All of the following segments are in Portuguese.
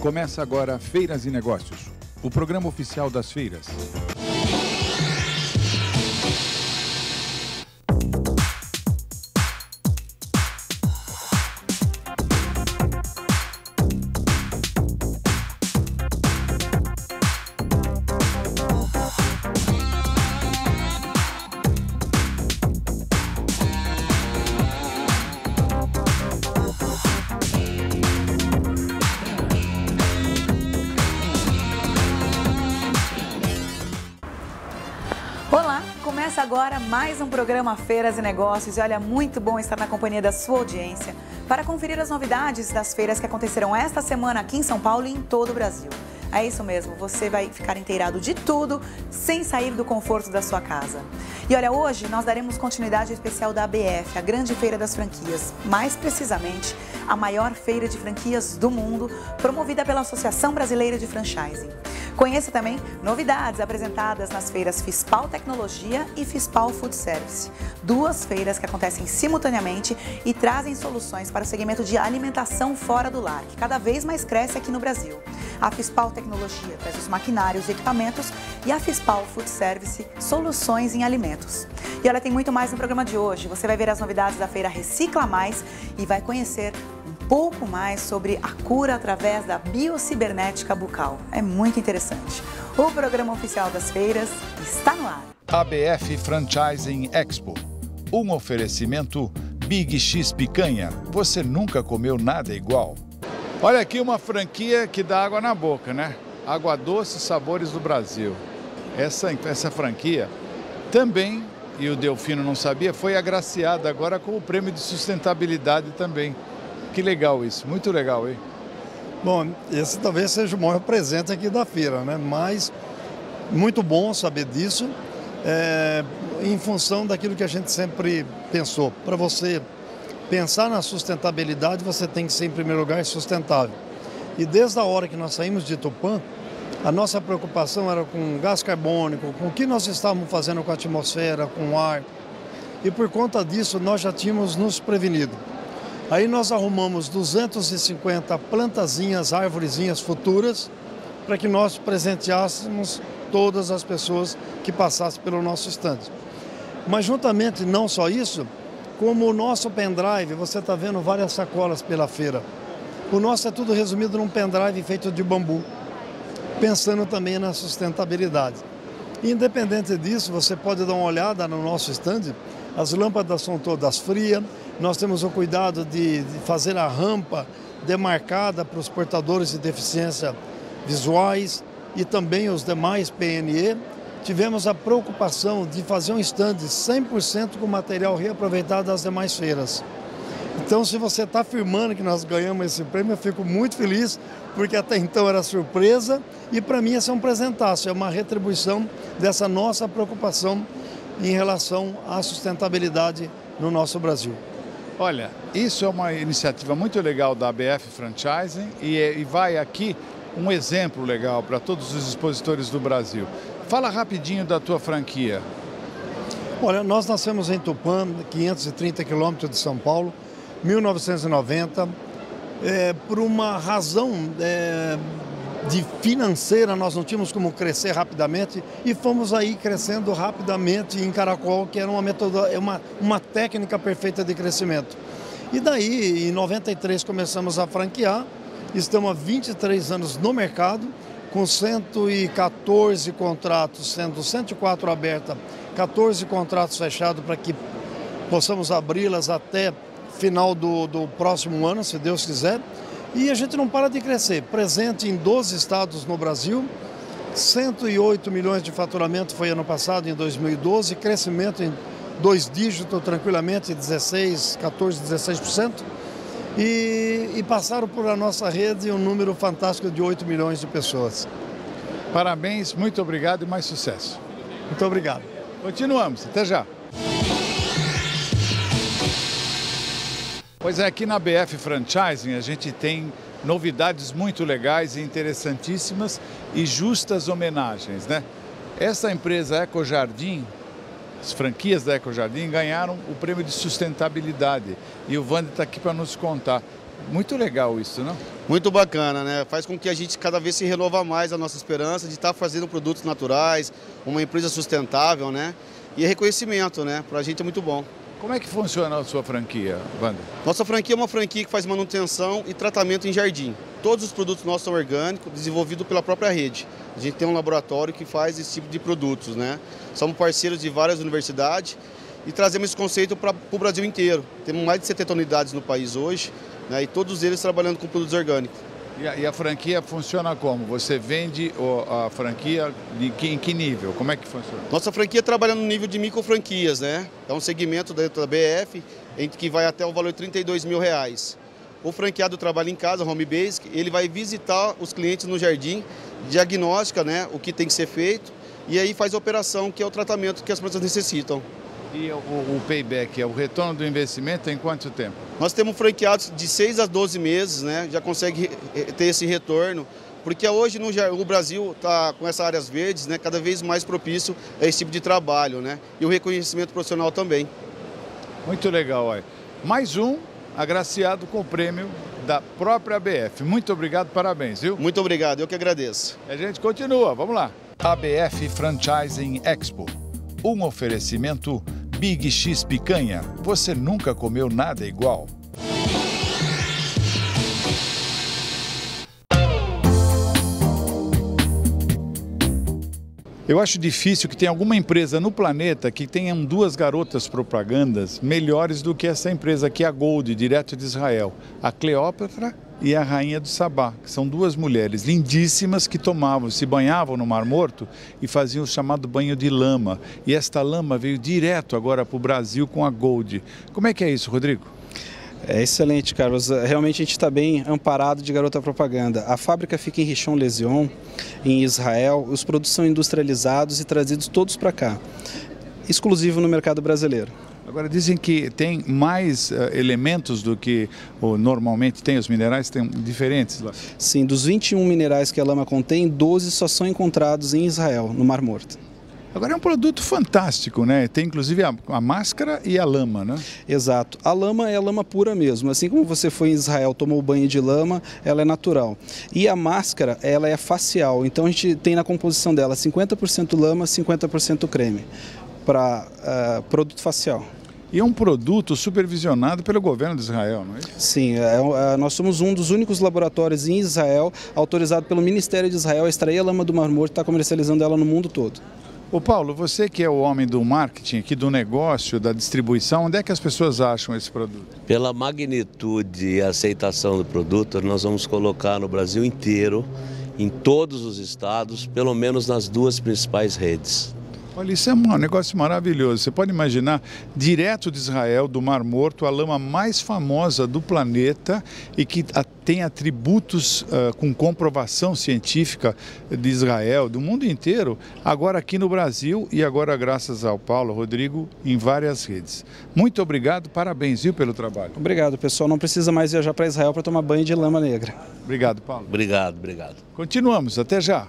Começa agora Feiras e Negócios, o programa oficial das feiras. Agora mais um programa Feiras e Negócios e olha, muito bom estar na companhia da sua audiência para conferir as novidades das feiras que acontecerão esta semana aqui em São Paulo e em todo o Brasil. É isso mesmo, você vai ficar inteirado de tudo sem sair do conforto da sua casa. E olha, hoje nós daremos continuidade ao especial da ABF, a Grande Feira das Franquias, mais precisamente a maior feira de franquias do mundo, promovida pela Associação Brasileira de Franchising. Conheça também novidades apresentadas nas feiras Fispal Tecnologia e Fispal Food Service, duas feiras que acontecem simultaneamente e trazem soluções para o segmento de alimentação fora do lar, que cada vez mais cresce aqui no Brasil. A Fispal Tecnologia traz os maquinários e equipamentos e a Fispal Food Service soluções em alimentos. E olha, tem muito mais no programa de hoje. Você vai ver as novidades da feira Recicla Mais e vai conhecer um pouco mais sobre a cura através da biocibernética bucal. É muito interessante. O programa oficial das feiras está no ar. ABF Franchising Expo. Um oferecimento Big X Picanha. Você nunca comeu nada igual. Olha aqui uma franquia que dá água na boca, né? Água Doce Sabores do Brasil. Essa, essa franquia também, e o Delfino não sabia, foi agraciada agora com o prêmio de sustentabilidade também. Que legal isso, muito legal, hein? Bom, esse talvez seja o maior presente aqui da feira, né? Mas muito bom saber disso, é, em função daquilo que a gente sempre pensou. Para você pensar na sustentabilidade, você tem que ser, em primeiro lugar, sustentável. E desde a hora que nós saímos de Tupã, a nossa preocupação era com gás carbônico, com o que nós estávamos fazendo com a atmosfera, com o ar. E por conta disso, nós já tínhamos nos prevenido. Aí nós arrumamos 250 plantazinhas, árvorezinhas futuras, para que nós presenteássemos todas as pessoas que passassem pelo nosso estande. Mas juntamente, não só isso, como o nosso pendrive, você está vendo várias sacolas pela feira. O nosso é tudo resumido num pendrive feito de bambu, pensando também na sustentabilidade. Independente disso, você pode dar uma olhada no nosso estande, as lâmpadas são todas frias, nós temos o cuidado de, de fazer a rampa demarcada para os portadores de deficiência visuais e também os demais PNE. Tivemos a preocupação de fazer um stand 100% com material reaproveitado das demais feiras. Então, se você está afirmando que nós ganhamos esse prêmio, eu fico muito feliz, porque até então era surpresa e para mim esse é um presentaço, é uma retribuição dessa nossa preocupação em relação à sustentabilidade no nosso Brasil. Olha, isso é uma iniciativa muito legal da ABF Franchising e, e vai aqui um exemplo legal para todos os expositores do Brasil. Fala rapidinho da tua franquia. Olha, nós nascemos em Tupã, 530 quilômetros de São Paulo, 1990. É, por uma razão é, de financeira, nós não tínhamos como crescer rapidamente e fomos aí crescendo rapidamente em Caracol, que era uma, metodo, é uma, uma técnica perfeita de crescimento. E daí, em 93, começamos a franquear, estamos há 23 anos no mercado, com 114 contratos, sendo 104 abertas, 14 contratos fechados para que possamos abri-las até final do, do próximo ano, se Deus quiser. E a gente não para de crescer. Presente em 12 estados no Brasil, 108 milhões de faturamento foi ano passado, em 2012, crescimento em dois dígitos tranquilamente, 16, 14, 16%. E, e passaram por a nossa rede um número fantástico de 8 milhões de pessoas. Parabéns, muito obrigado e mais sucesso. Muito obrigado. Continuamos, até já. Pois é, aqui na BF Franchising a gente tem novidades muito legais e interessantíssimas e justas homenagens, né? Essa empresa Eco Jardim, as franquias da Eco Jardim ganharam o prêmio de sustentabilidade e o Wander está aqui para nos contar. Muito legal isso, não? Muito bacana, né? Faz com que a gente cada vez se renova mais a nossa esperança de estar fazendo produtos naturais, uma empresa sustentável, né? E é reconhecimento, né? Para a gente é muito bom. Como é que funciona a sua franquia, Wander? Nossa franquia é uma franquia que faz manutenção e tratamento em jardim. Todos os produtos nossos são orgânicos, desenvolvidos pela própria rede. A gente tem um laboratório que faz esse tipo de produtos, né? Somos parceiros de várias universidades e trazemos esse conceito para o Brasil inteiro. Temos mais de 70 unidades no país hoje né? e todos eles trabalhando com produtos orgânicos. E a, e a, franquia funciona como? Você vende a franquia em que, em que, nível? Como é que funciona? Nossa franquia trabalha no nível de micro franquias, né? É um segmento dentro da BF que vai até o valor de 32 mil reais. O franqueado trabalha em casa, home basic, ele vai visitar os clientes no jardim, diagnostica né, o que tem que ser feito e aí faz a operação, que é o tratamento que as pessoas necessitam. E o, o, payback, é o retorno do investimento em quanto tempo? Nós temos franqueados de 6 a 12 meses, né? Já consegue ter esse retorno. Porque hoje no, o Brasil está com essas áreas verdes, né, cada vez mais propício a esse tipo de trabalho, né? E o reconhecimento profissional também. Muito legal, olha. Mais um agraciado com o prêmio da própria ABF. Muito obrigado, parabéns, viu? Muito obrigado, eu que agradeço. A gente continua, vamos lá. ABF Franchising Expo. Um oferecimento Big X Picanha. Você nunca comeu nada igual. Eu acho difícil que tenha alguma empresa no planeta que tenha duas garotas propagandas melhores do que essa empresa aqui, a Gold, direto de Israel. A Cleópatra e a Rainha do Sabá, que são duas mulheres lindíssimas que tomavam, se banhavam no Mar Morto e faziam o chamado banho de lama. E esta lama veio direto agora para o Brasil com a Gold. Como é que é isso, Rodrigo? É excelente, Carlos. Realmente a gente está bem amparado de garota propaganda. A fábrica fica em Rishon Lezion, em Israel. Os produtos são industrializados e trazidos todos para cá, exclusivo no mercado brasileiro. Agora dizem que tem mais uh, elementos do que oh, normalmente tem, os minerais tem diferentes lá. Sim, dos 21 minerais que a lama contém, 12 só são encontrados em Israel, no Mar Morto. Agora é um produto fantástico, né? Tem inclusive a, a, máscara e a lama, né? Exato. A lama é a lama pura mesmo. Assim como você foi em Israel, tomou banho de lama, ela é natural. E a máscara, ela é facial. Então a gente tem na composição dela 50% lama, 50% creme para uh, produto facial. E é um produto supervisionado pelo governo de Israel, não é? Sim, é, é, nós somos um dos únicos laboratórios em Israel autorizado pelo Ministério de Israel a extrair a lama do Mar Morto e está comercializando ela no mundo todo. Ô Paulo, você que é o homem do marketing aqui, do negócio, da distribuição, onde é que as pessoas acham esse produto? Pela magnitude e aceitação do produto, nós vamos colocar no Brasil inteiro, em todos os estados, pelo menos nas duas principais redes. Olha, isso é um negócio maravilhoso. Você pode imaginar, direto de Israel, do Mar Morto, a lama mais famosa do planeta e que tem atributos uh, com comprovação científica de Israel, do mundo inteiro, agora aqui no Brasil e agora graças ao Paulo Rodrigo em várias redes. Muito obrigado, parabéns viu, pelo trabalho. Obrigado, pessoal. Não precisa mais viajar para Israel para tomar banho de lama negra. Obrigado, Paulo. Obrigado, obrigado. Continuamos, até já.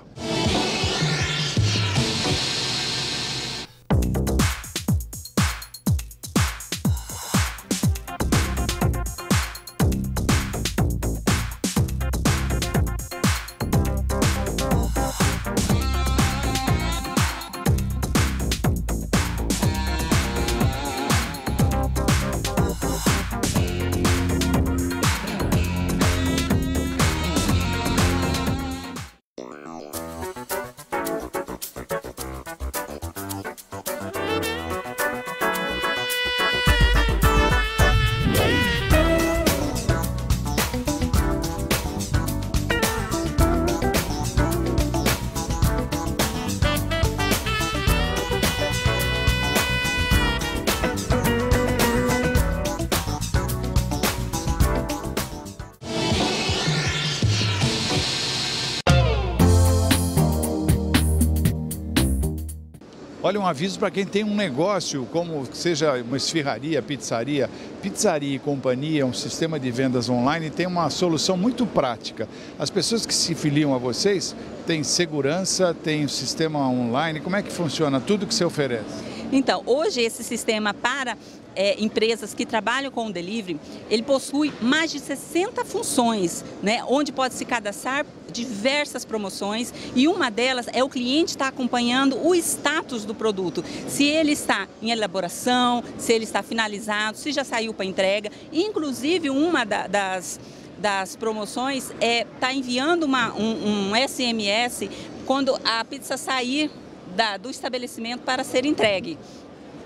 Olha, um aviso para quem tem um negócio, como seja uma esfirraria, pizzaria. Pizzaria e companhia, um sistema de vendas online, tem uma solução muito prática. As pessoas que se filiam a vocês têm segurança, têm um sistema online. Como é que funciona tudo que você oferece? Então, hoje esse sistema para é, empresas que trabalham com o delivery, ele possui mais de 60 funções, né, onde pode se cadastrar diversas promoções e uma delas é o cliente estar acompanhando o status do produto, se ele está em elaboração, se ele está finalizado, se já saiu para entrega, inclusive uma da, das das promoções é tá enviando uma, um, um SMS quando a pizza sair da, do estabelecimento para ser entregue.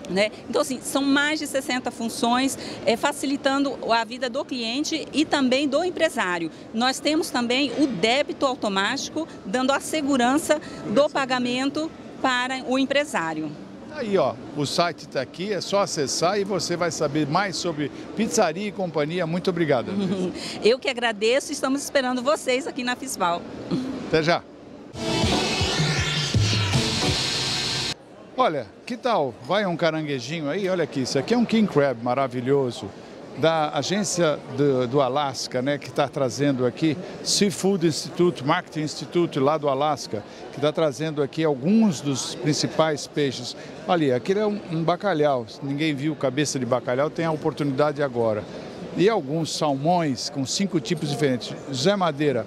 Né? Então, assim, são mais de 60 funções, é, facilitando a vida do cliente e também do empresário. Nós temos também o débito automático, dando a segurança do pagamento para o empresário. Aí, ó, o site está aqui, é só acessar e você vai saber mais sobre pizzaria e companhia. Muito obrigado. Eu que agradeço, estamos esperando vocês aqui na FISPAL. Até já. Olha, que tal? Vai um caranguejinho aí, olha aqui, isso aqui é um king crab maravilhoso da agência do, do Alasca, né, que está trazendo aqui, Seafood Institute, Marketing Institute lá do Alasca, que está trazendo aqui alguns dos principais peixes. Ali, aquele é um, um bacalhau, se ninguém viu cabeça de bacalhau, tem a oportunidade agora. E alguns salmões com cinco tipos diferentes. Zé Madeira,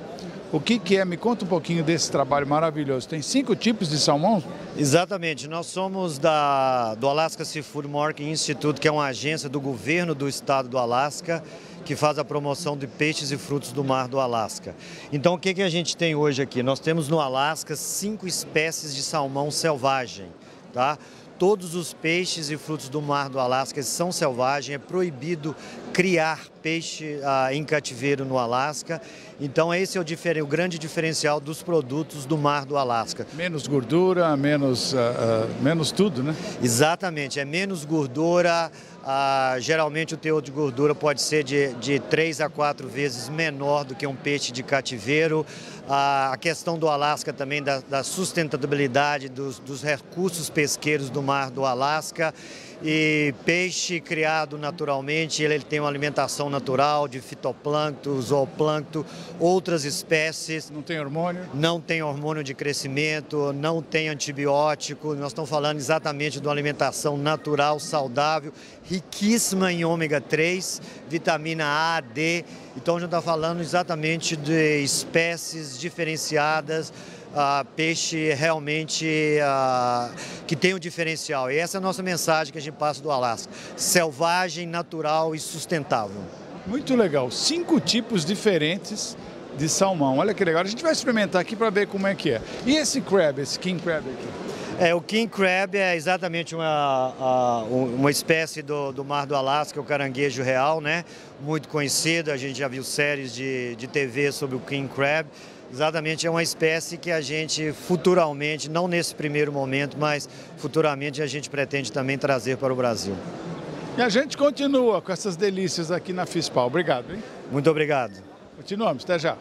o que, que é? Me conta um pouquinho desse trabalho maravilhoso. Tem cinco tipos de salmão? Exatamente. Nós somos da, do Alaska Seafood Marketing Institute, que é uma agência do governo do estado do Alasca, que faz a promoção de peixes e frutos do mar do Alasca. Então, o que, que a gente tem hoje aqui? Nós temos no Alasca cinco espécies de salmão selvagem. Tá? Todos os peixes e frutos do mar do Alasca são selvagens, é proibido criar peixe ah, em cativeiro no Alasca. Então esse é o, o, grande diferencial dos produtos do mar do Alasca. Menos gordura, menos, uh, uh, menos tudo, né? Exatamente, é menos gordura, uh, geralmente o teor de gordura pode ser de, de 3 a 4 vezes menor do que um peixe de cativeiro. a questão do Alasca também, da, da sustentabilidade dos, dos recursos pesqueiros do mar do Alasca. E peixe criado naturalmente, ele, ele tem uma alimentação natural de fitoplâncton, zooplâncton, outras espécies. Não tem hormônio? Não tem hormônio de crescimento, não tem antibiótico. Nós estamos falando exatamente de uma alimentação natural, saudável, riquíssima em ômega 3, vitamina A, D. Então a gente está falando exatamente de espécies diferenciadas, uh, peixe realmente uh, que tem um diferencial. E essa é a nossa mensagem que a gente passa do Alasca. Selvagem, natural e sustentável. Muito legal. Cinco tipos diferentes de salmão. Olha que legal. A gente vai experimentar aqui para ver como é que é. E esse crab, esse king crab aqui? É, o king crab é exatamente uma, uma espécie do, do mar do Alasca, o caranguejo real, né? Muito conhecido, a gente já viu séries de, de TV sobre o king crab. Exatamente, é uma espécie que a gente futuramente, não nesse primeiro momento, mas futuramente a gente pretende também trazer para o Brasil. E a gente continua com essas delícias aqui na FISPAL. Obrigado, hein? Muito obrigado. Continuamos, até já.